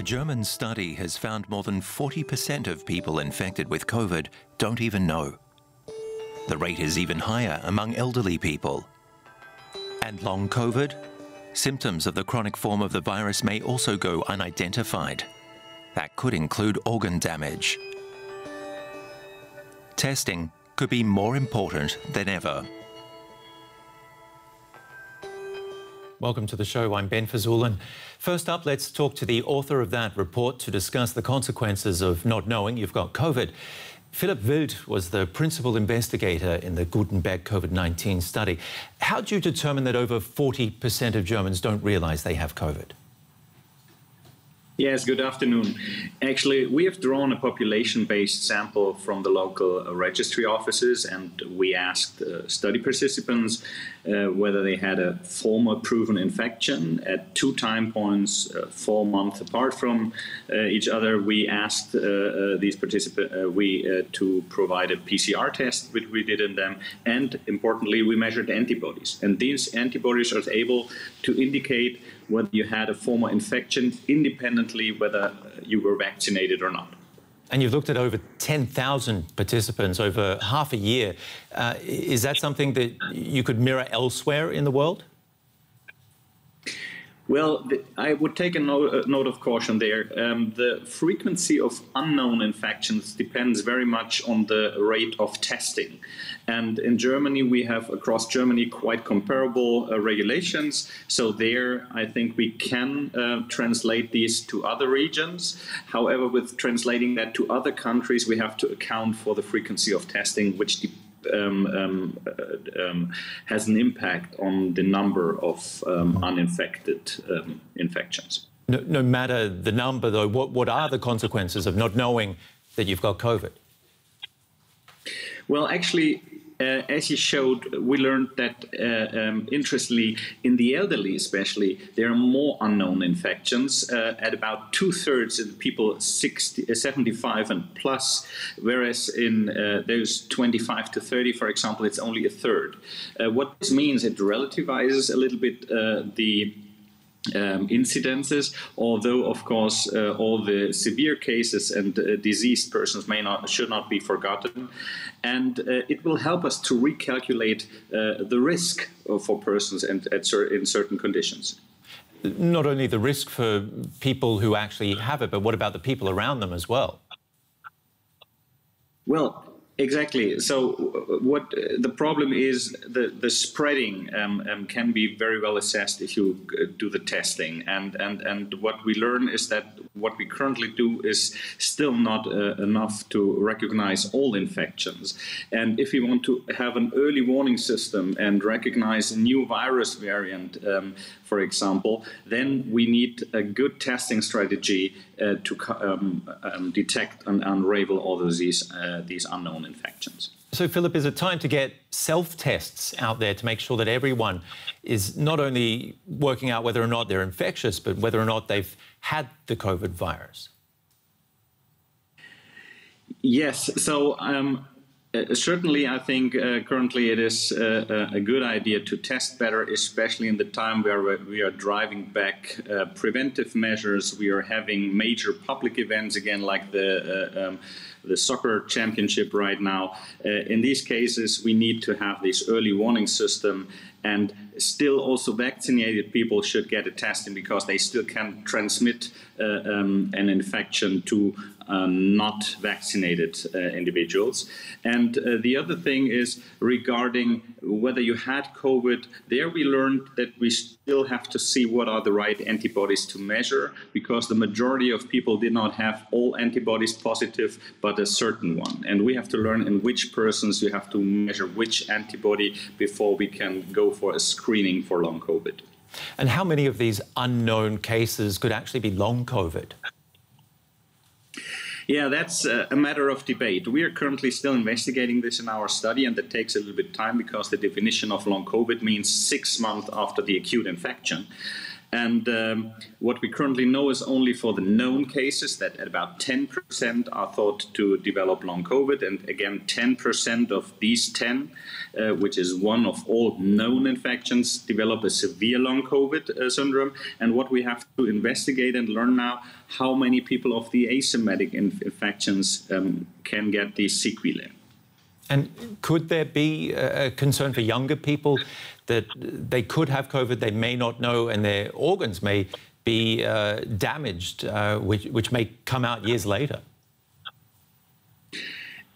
A German study has found more than 40% of people infected with COVID don't even know. The rate is even higher among elderly people. And long COVID? Symptoms of the chronic form of the virus may also go unidentified. That could include organ damage. Testing could be more important than ever. Welcome to the show. I'm Ben Fajzullin. First up, let's talk to the author of that report to discuss the consequences of not knowing you've got COVID. Philipp Wild was the principal investigator in the Gutenberg COVID 19 study. How do you determine that over 40% of Germans don't realize they have COVID? Yes, good afternoon. Actually, we have drawn a population based sample from the local registry offices and we asked uh, study participants uh, whether they had a former proven infection at two time points, uh, four months apart from uh, each other. We asked uh, these participants we to provide a PCR test, which we did in them, and importantly, we measured antibodies. And these antibodies are able to indicate whether you had a former infection independently whether you were vaccinated or not. And you've looked at over 10,000 participants over half a year. Uh, is that something that you could mirror elsewhere in the world? Well, the, I would take a note, a note of caution there. Um, the frequency of unknown infections depends very much on the rate of testing. And in Germany, we have across Germany quite comparable uh, regulations. So, there, I think we can uh, translate these to other regions. However, with translating that to other countries, we have to account for the frequency of testing, which depends has an impact on the number of um, uninfected um, infections. No, no, matter the number, though, what, what are the consequences of not knowing that you've got COVID? Well, actually, uh, as he showed, we learned that, uh, um, interestingly, in the elderly especially, there are more unknown infections uh, at about two thirds of the people 60, uh, 75 and plus, whereas in uh, those 25 to 30, for example, it's only a third. Uh, what this means, it relativizes a little bit the um, incidences, although of course uh, all the severe cases and uh, diseased persons may not should not be forgotten, and uh, it will help us to recalculate uh, the risk for persons and cer in certain conditions. Not only the risk for people who actually have it, but what about the people around them as well? Well, Exactly. So, what the problem is, the the spreading um, um, can be very well assessed if you uh, do the testing, and and and what we learn is that what we currently do is still not uh, enough to recognize all infections, and if we want to have an early warning system and recognize a new virus variant, um, for example, then we need a good testing strategy uh, to um, um, detect and unravel all of these uh, these unknown infections. So, Philipp, is it time to get self tests out there to make sure that everyone is not only working out whether or not they're infectious, but whether or not they've had the COVID virus? Yes. So, um, uh, certainly, I think uh, currently it is uh, uh, a good idea to test better, especially in the time where we are driving back uh, preventive measures. We are having major public events again, like the uh, um, the soccer championship right now. in these cases, we need to have this early warning system and still also vaccinated people should get a testing because they still can transmit uh, um, an infection to uh, not vaccinated uh, individuals. And uh, the other thing is regarding whether you had COVID, there we learned that we still have to see what are the right antibodies to measure because the majority of people did not have all antibodies positive, but a certain one. And we have to learn in which persons you have to measure which antibody before we can go for a screening for long COVID. And how many of these unknown cases could actually be long COVID? Yeah, that's uh, a matter of debate. We are currently still investigating this in our study, and that takes a little bit of time because the definition of long COVID means six months after the acute infection. And um, what we currently know is only for the known cases that about 10% are thought to develop long COVID. And again, 10% of these 10, uh, which is one of all known infections, develop a severe long COVID uh, syndrome. And what we have to investigate and learn now how many people of the asymptomatic inf- infections um, can get these sequelae. And could there be a concern for younger people that they could have COVID, they may not know, and their organs may be uh, damaged, uh, which, which may come out years later?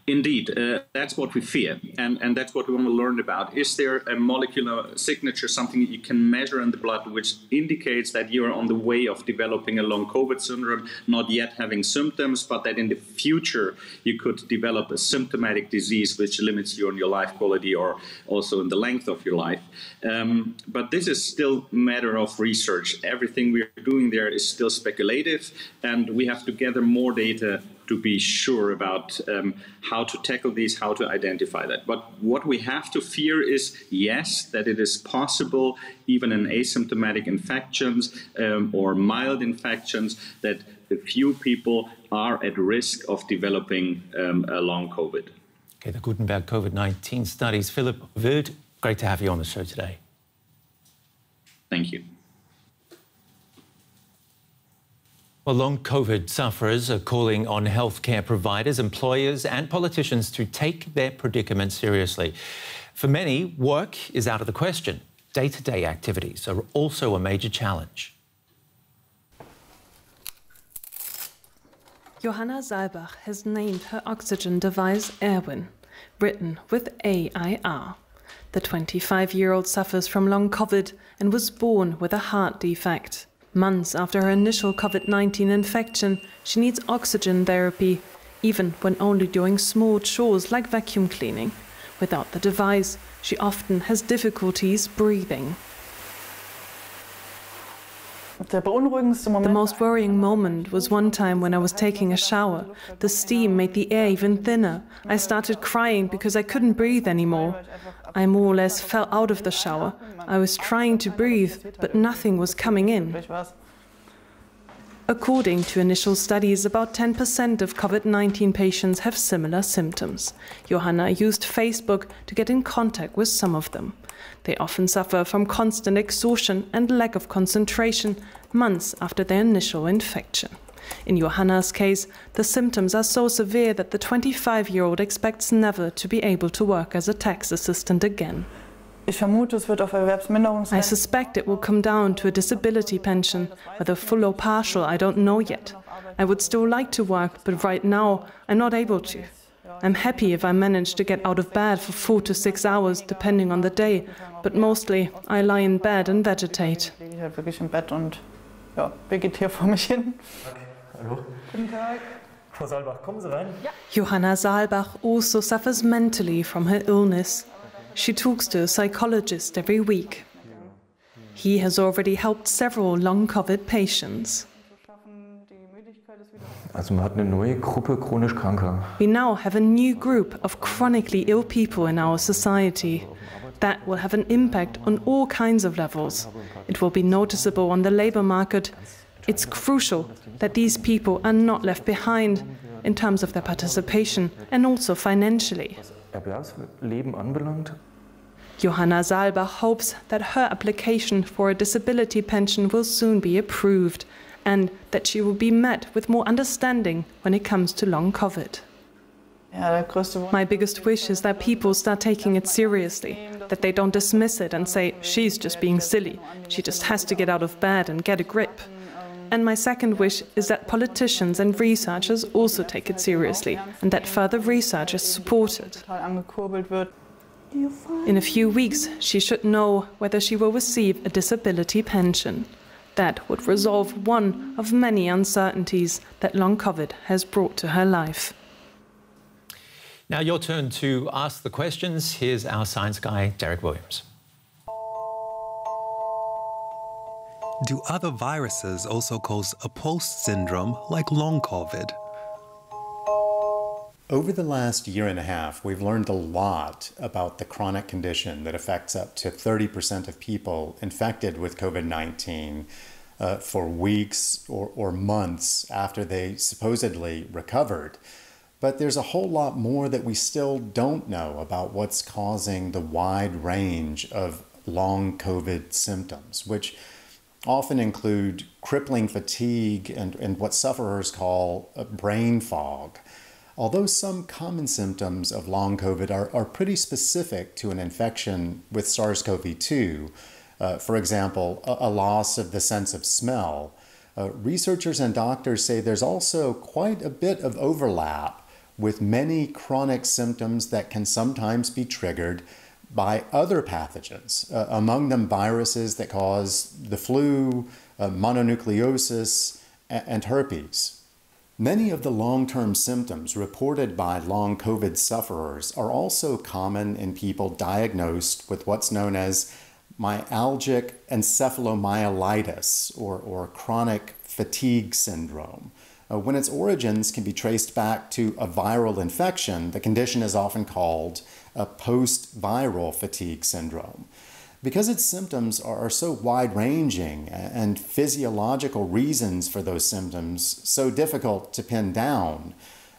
Indeed, uh, that's what we fear, and, and that's what we want to learn about. Is there a molecular signature, something that you can measure in the blood, which indicates that you are on the way of developing a long COVID syndrome, not yet having symptoms, but that in the future you could develop a symptomatic disease which limits you on your life quality or also in the length of your life? Um, but this is still matter of research. Everything we are doing there is still speculative, and we have to gather more data to be sure about um, how to tackle these, how to identify that. But what we have to fear is yes, that it is possible, even in asymptomatic infections um, or mild infections, that a few people are at risk of developing um, a long COVID. Okay, the Gutenberg COVID 19 studies. Philipp Wild, great to have you on the show today. Thank you. Well, long COVID sufferers are calling on healthcare providers, employers, and politicians to take their predicament seriously. For many, work is out of the question. Day to day activities are also a major challenge. Johanna Saalbach has named her oxygen device Erwin, written with AIR. The 25 year old suffers from long COVID and was born with a heart defect. Months after her initial COVID 19 infection, she needs oxygen therapy, even when only doing small chores like vacuum cleaning. Without the device, she often has difficulties breathing. The most worrying moment was one time when I was taking a shower. The steam made the air even thinner. I started crying because I couldn't breathe anymore. I more or less fell out of the shower. I was trying to breathe, but nothing was coming in. According to initial studies, about 10% of COVID 19 patients have similar symptoms. Johanna used Facebook to get in contact with some of them. They often suffer from constant exhaustion and lack of concentration months after their initial infection. In Johanna's case, the symptoms are so severe that the 25 year old expects never to be able to work as a tax assistant again. I suspect it will come down to a disability pension, whether full or partial, I don't know yet. I would still like to work, but right now I'm not able to. I'm happy if I manage to get out of bed for four to six hours, depending on the day, but mostly I lie in bed and vegetate. Hallo. Guten Tag. Frau Saalbach, kommen Sie rein. Ja. Johanna Saalbach also suffers mentally from her illness. She talks to a psychologist every week. He has already helped several long COVID patients. Also man hat eine neue Gruppe chronisch Kranker. We now have a new group of chronically ill people in our society. That will have an impact on all kinds of levels. It will be noticeable on the labor market, it's crucial that these people are not left behind in terms of their participation and also financially. Johanna Saalbach hopes that her application for a disability pension will soon be approved and that she will be met with more understanding when it comes to long COVID. My biggest wish is that people start taking it seriously, that they don't dismiss it and say, she's just being silly, she just has to get out of bed and get a grip. And my second wish is that politicians and researchers also take it seriously and that further research is supported. In a few weeks, she should know whether she will receive a disability pension. That would resolve one of many uncertainties that long COVID has brought to her life. Now, your turn to ask the questions. Here's our science guy, Derrick Williams. Do other viruses also cause a post syndrome like long COVID? Over the last year and a half, we've learned a lot about the chronic condition that affects up to 30% of people infected with COVID 19 uh, for weeks or, or months after they supposedly recovered. But there's a whole lot more that we still don't know about what's causing the wide range of long COVID symptoms, which often include crippling fatigue and, and what sufferers call brain fog. Although some common symptoms of long COVID are, are pretty specific to an infection with SARS CoV 2, uh, for example, a, a, loss of the sense of smell, uh, researchers and doctors say there's also quite a bit of overlap with many chronic symptoms that can sometimes be triggered by other pathogens, uh, among them viruses that cause the flu, uh, mononucleosis, and herpes. Many of the long term symptoms reported by long COVID sufferers are also common in people diagnosed with what's known as myalgic encephalomyelitis or, or chronic fatigue syndrome. Uh, when its origins can be traced back to a viral infection, the condition is often called a post viral fatigue syndrome. Because its symptoms are so wide ranging and physiological reasons for those symptoms so difficult to pin down,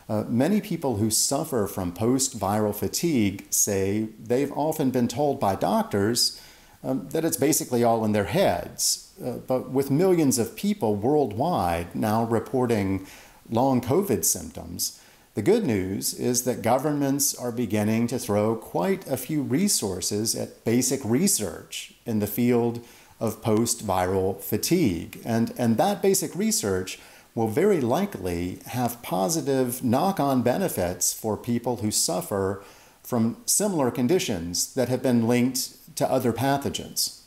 uh, many people who suffer from post viral fatigue say they've often been told by doctors um, that it's basically all in their heads. Uh, but with millions of people worldwide now reporting long COVID symptoms, the good news is that governments are beginning to throw quite a few resources at basic research in the field of post viral fatigue. And, and that basic research will very likely have positive knock on benefits for people who suffer from similar conditions that have been linked to other pathogens.